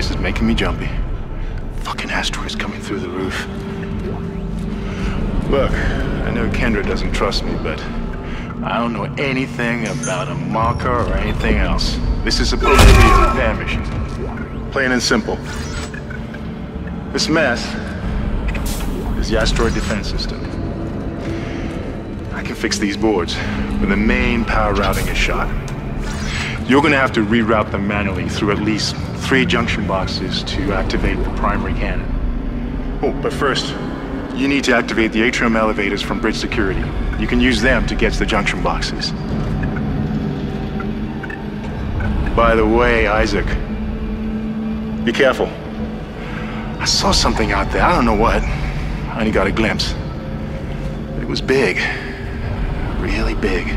place is making me jumpy. Fucking asteroids coming through the roof. Look, I know Kendra doesn't trust me, but I don't know anything about a marker or anything else. This is supposed to be a repair mission. Plain and simple. This mess is the asteroid defense system. I can fix these boards, but the main power routing is shot. You're gonna have to reroute them manually through at least three junction boxes to activate the primary cannon. Oh, but first, you need to activate the atrium elevators from bridge security. You can use them to get to the junction boxes. By the way, Isaac, be careful. I saw something out there. I don't know what. I only got a glimpse. It was big. Really big.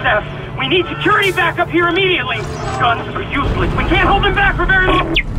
Staff. We need security back up here immediately. Guns are useless. We can't hold them back for very long.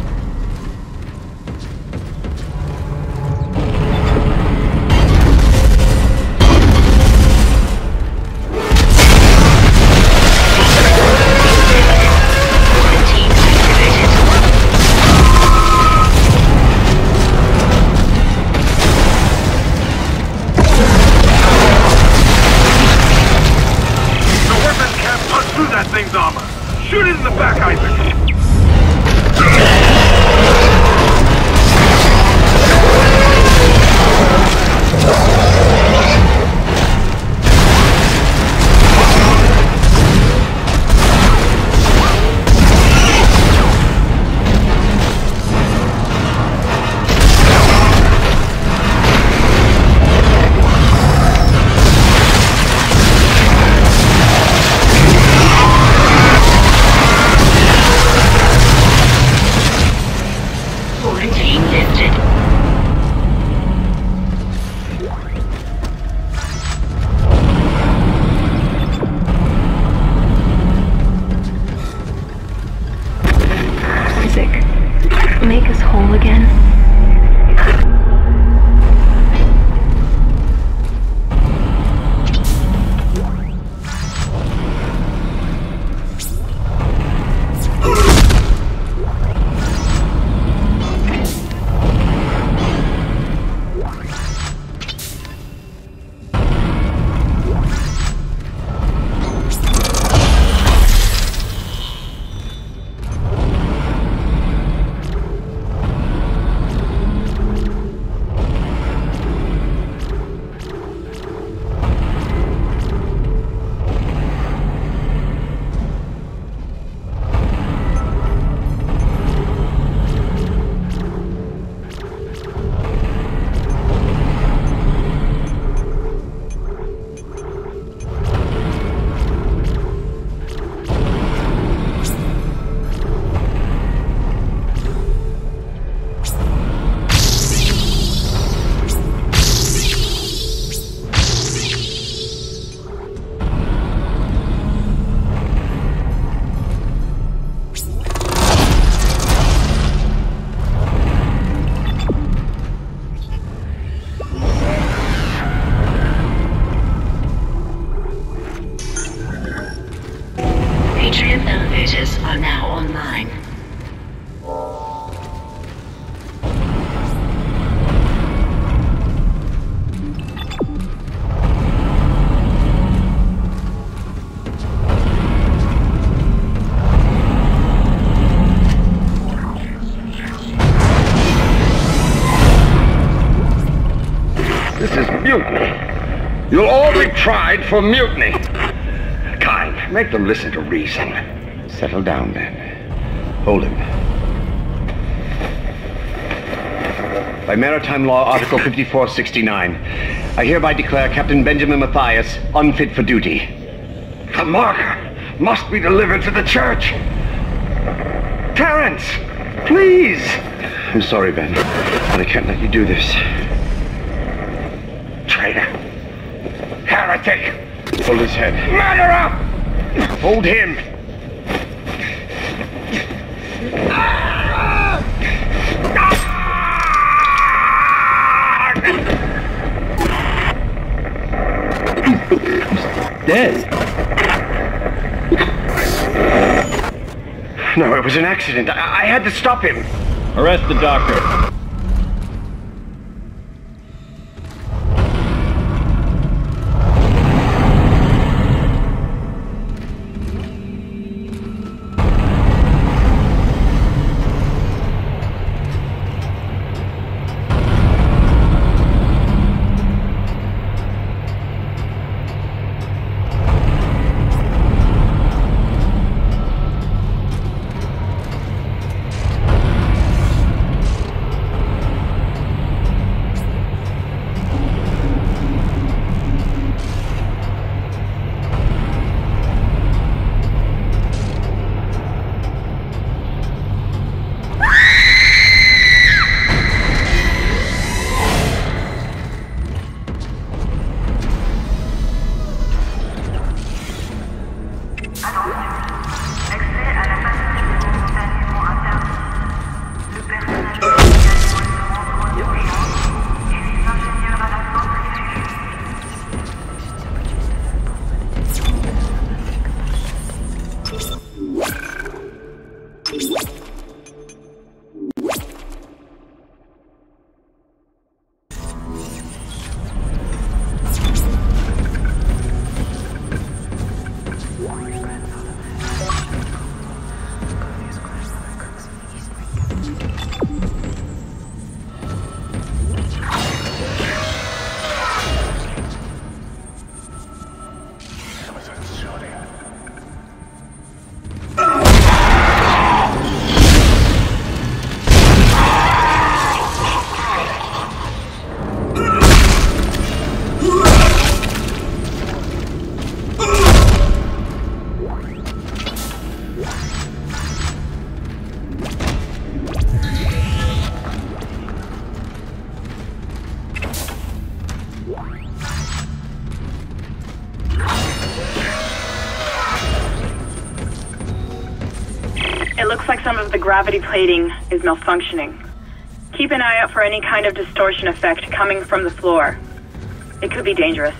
For mutiny. Kyne, make them listen to reason. Settle down, then. Hold him. By Maritime Law, Article 5469, I hereby declare Captain Benjamin Mathius unfit for duty. The marker must be delivered to the church. Terrence, please. I'm sorry, Ben, but I can't let you do this. Traitor. Heretic. Hold his head. Murderer! Hold him. He's Dead. No, it was an accident. I, I had to stop him. Arrest the doctor. Peace. Gravity plating is malfunctioning. Keep an eye out for any kind of distortion effect coming from the floor. It could be dangerous.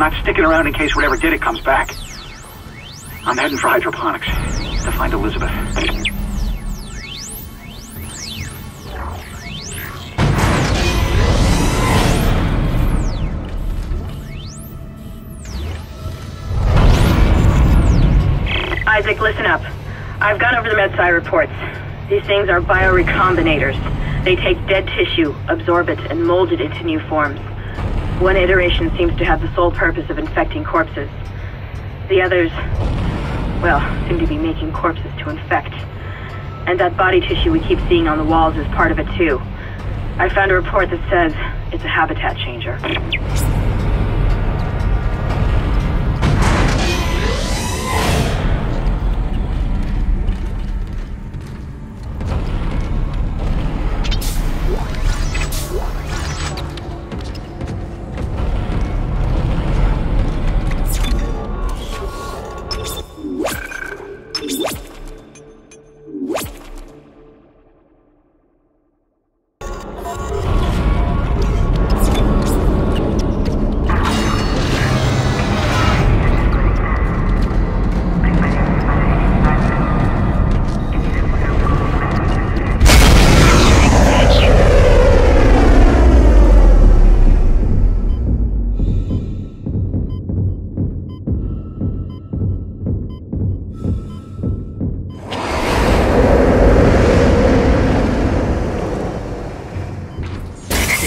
Not sticking around in case whatever did it comes back. I'm heading for hydroponics to find Elizabeth. Isaac, listen up. I've gone over the MedSci reports. These things are biorecombinators. They take dead tissue, absorb it, and mold it into new forms. One iteration seems to have the sole purpose of infecting corpses. The others, well, seem to be making corpses to infect. And that body tissue we keep seeing on the walls is part of it too. I found a report that says it's a habitat changer.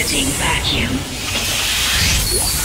Exiting vacuum.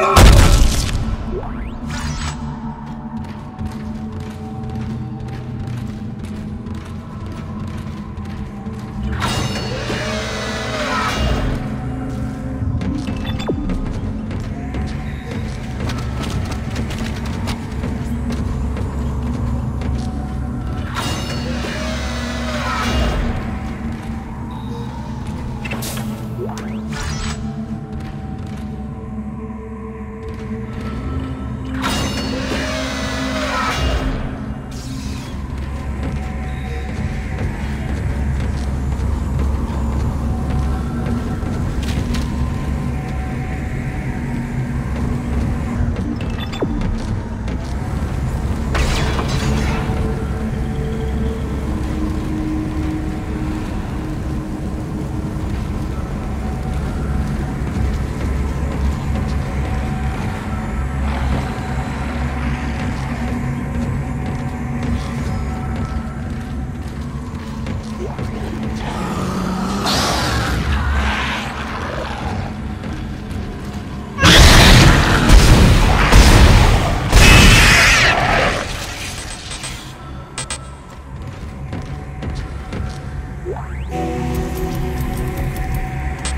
Ah!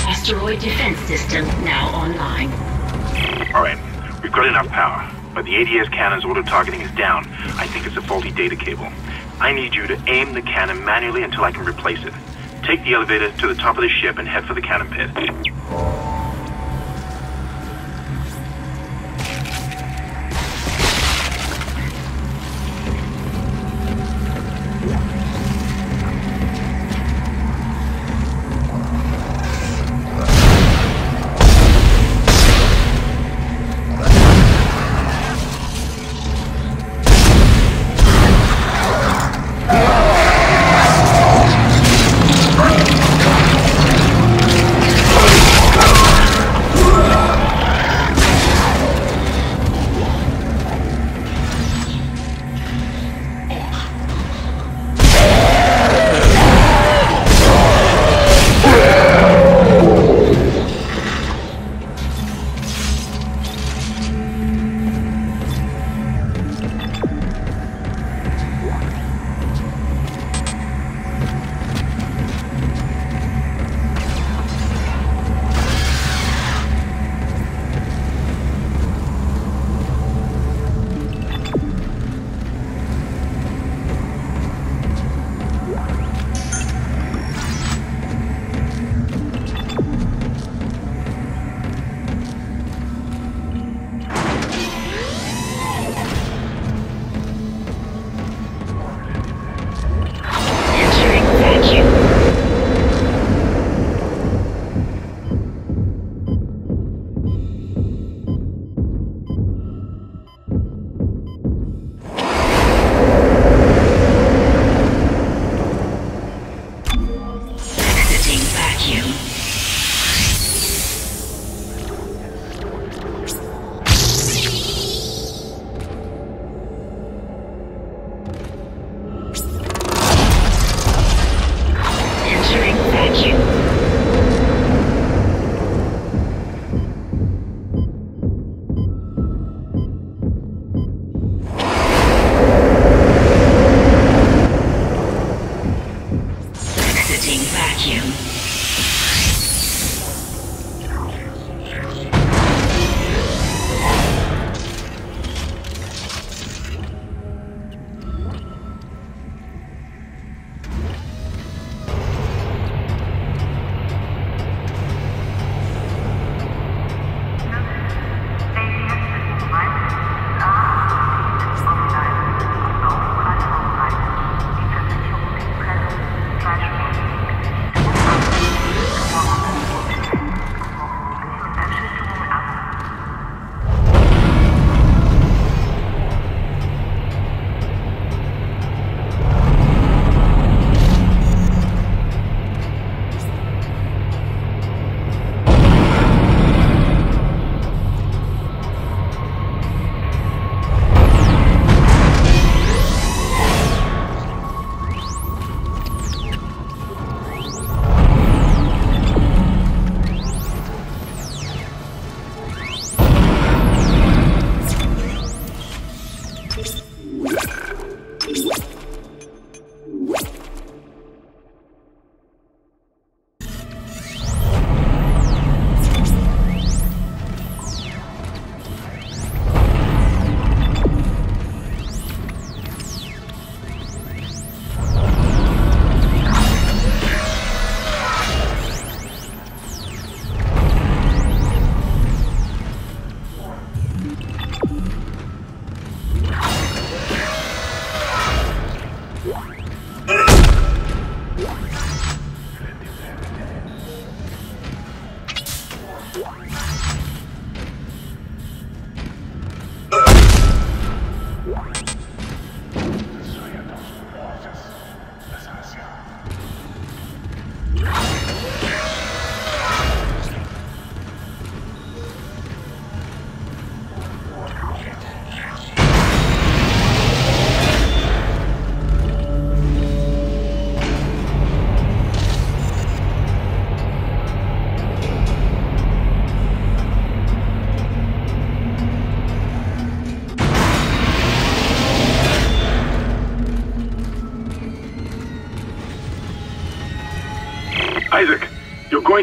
Asteroid defense system now online. Alright, we've got enough power, but the ADS cannon's auto-targeting is down. I think it's a faulty data cable. I need you to aim the cannon manually until I can replace it. Take the elevator to the top of the ship and head for the cannon pit.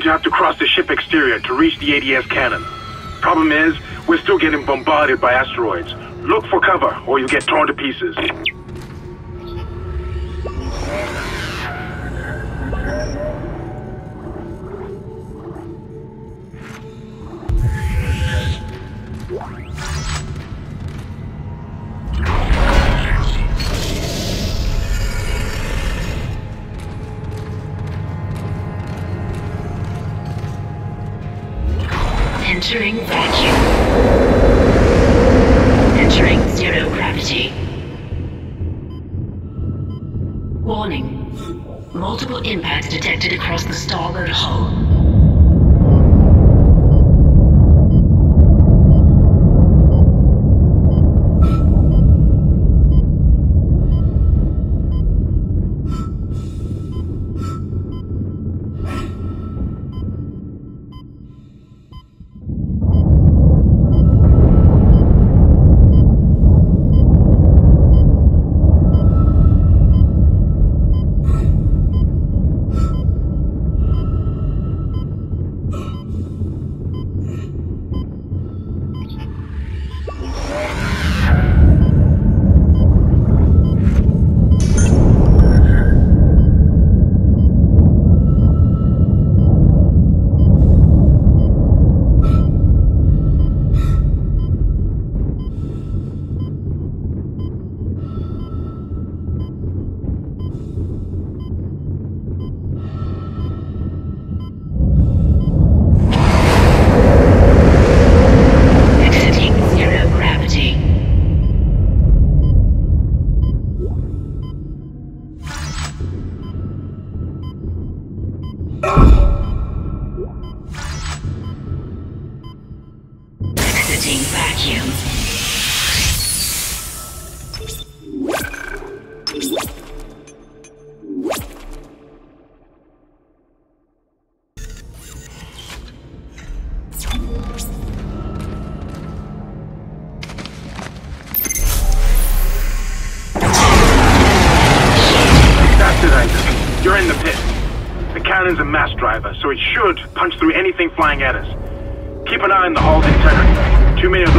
going to have to cross the ship exterior to reach the ADS cannon. Problem is, we're still getting bombarded by asteroids. Look for cover, or you'll get torn to pieces. Entering vacuum. Entering zero gravity. Warning. Multiple impacts detected across the starboard hull. Keep an eye on the hall's integrity. Too many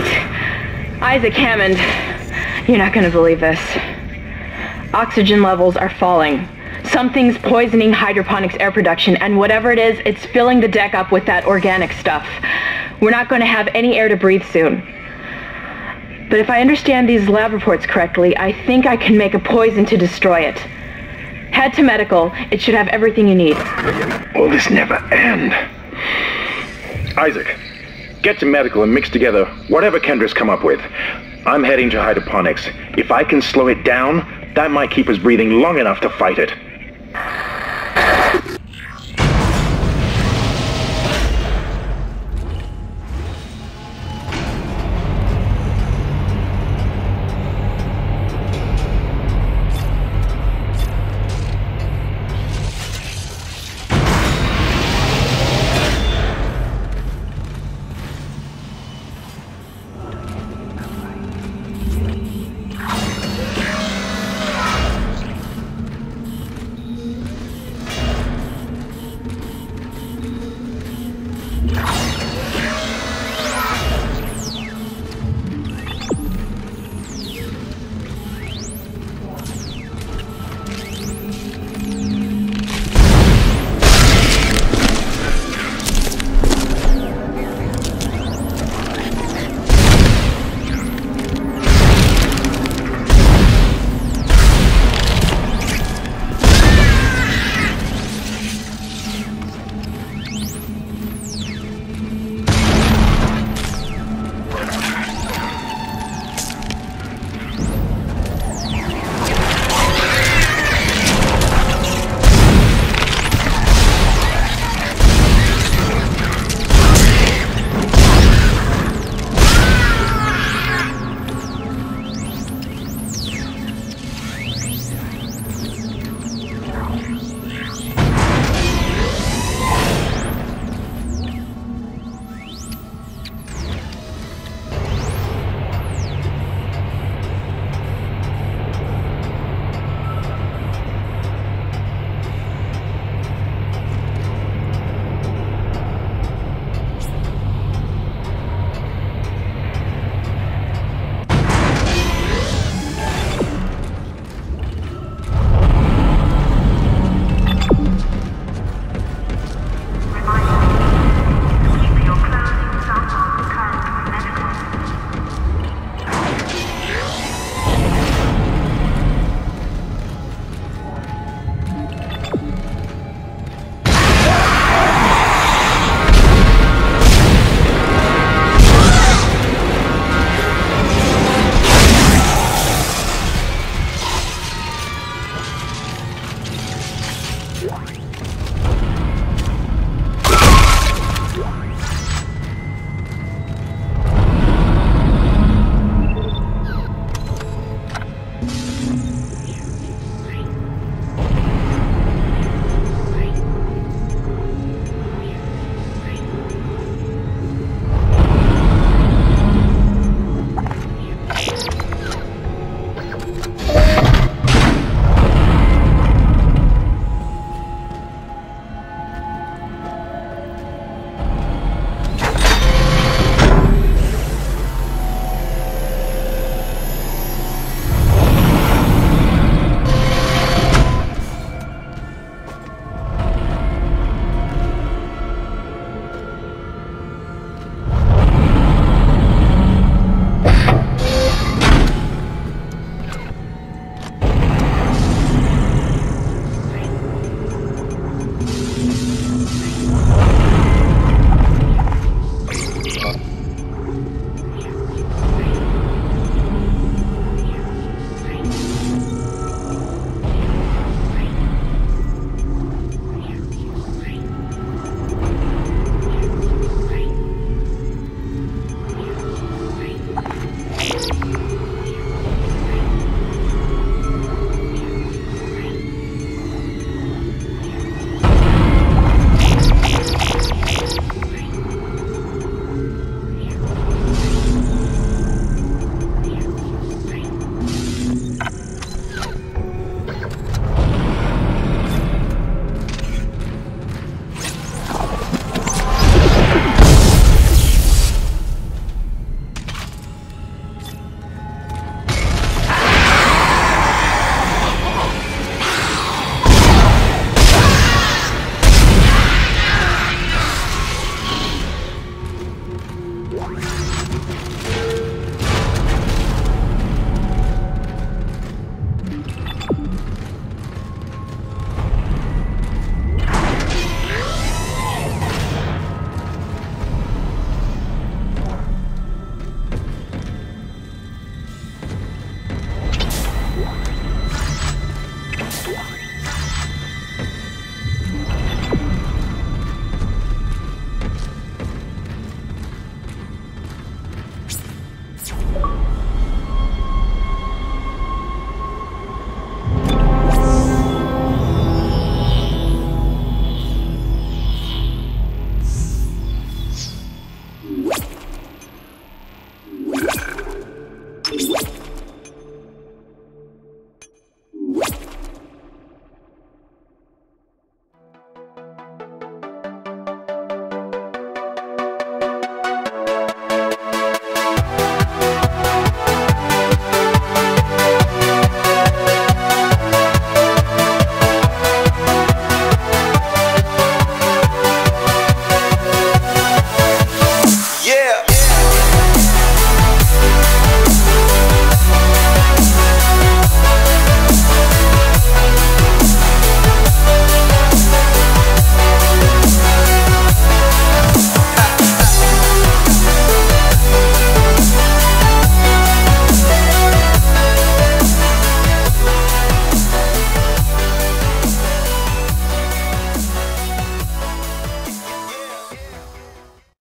Wait! Isaac Hammond, you're not gonna believe this. Oxygen levels are falling. Something's poisoning hydroponics air production, and whatever it is, it's filling the deck up with that organic stuff. We're not going to have any air to breathe soon. But if I understand these lab reports correctly, I think I can make a poison to destroy it. Head to medical. It should have everything you need. Will this never end? Isaac, get to medical and mix together whatever Kendra's come up with. I'm heading to hydroponics. If I can slow it down, that might keep us breathing long enough to fight it.